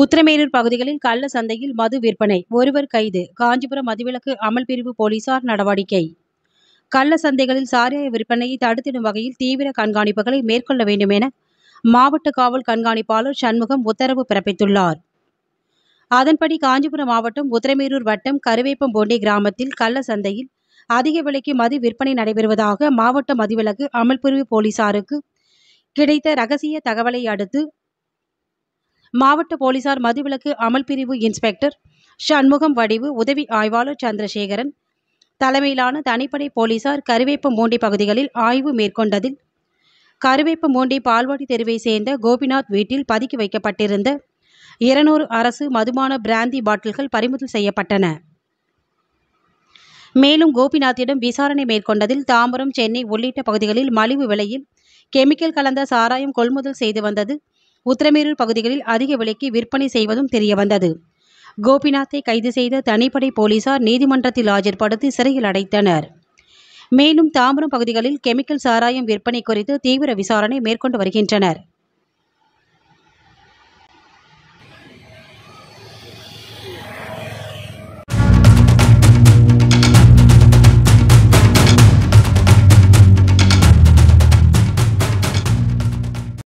உத்திரமேரூர் பகுதிகளில் கள்ள சந்தையில் மது விற்பனை. ஒருவர் கைது. காஞ்சிபுரம் மதுவிலக்கு அமல் பிரிவு போலீசார் நடவடிக்கை. கள்ள சந்தைகளில் சாராய விற்பனையை தடுத்திடும் வகையில் தீவிர கண்காணிப்புகளை மேற்கொள்ள வேண்டும் என மாவட்ட காவல் கண்காணிப்பாளர் சண்முகம் உத்தரவு பிறப்பித்துள்ளார். அதன்படி காஞ்சிபுரம் மாவட்டம் உத்திரமேரூர் வட்டம் கருவேப்பம்போண்டி கிராமத்தில் கள்ள சந்தையில் அதிக விலைக்கு மது விற்பனை நடைபெறுவதாக மாவட்ட மதுவிலக்கு அமல் பிரிவு போலீசாருக்கு கிடைத்த ரகசிய தகவலை அடுத்து மாவட்ட போலீசார் மதுவிலக்கு அமல் பிரிவு இன்ஸ்பெக்டர் சண்முகம் வடிவு உதவி ஆய்வாளர் சந்திரசேகரன் தலைமையிலான தனிப்படை போலீசார் கருவேப்பமூண்டி பகுதிகளில் ஆய்வு மேற்கொண்டதில் கருவேப்பமூண்டி பால்வாடி தெருவை சேர்ந்த கோபிநாத் வீட்டில் பதுக்கி வைக்கப்பட்டிருந்த இருநூறு அரசு மதுபான பிராந்தி பாட்டில்கள் பறிமுதல் செய்யப்பட்டன. மேலும் கோபிநாத்திடம் விசாரணை மேற்கொண்டதில் தாம்பரம் சென்னை உள்ளிட்ட பகுதிகளில் மலிவு விலையில் கெமிக்கல் கலந்த சாராயம் கொள்முதல் செய்து வந்தது உத்திரமேரூர் பகுதிகளில் அதிக விலைக்கு விற்பனை செய்வதும் தெரியவந்தது. கோபிநாத்தை கைது செய்த தனிப்படை போலீசார் நீதிமன்றத்தில் ஆஜர்படுத்தி சிறையில் அடைத்தனர். மேலும் தாம்பரம் பகுதிகளில் கெமிக்கல் சாராயம் விற்பனை குறித்து தீவிர விசாரணை மேற்கொண்டு வருகின்றனர்.